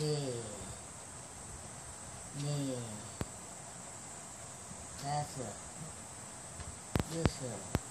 Yeah. Ni. That's it. This is.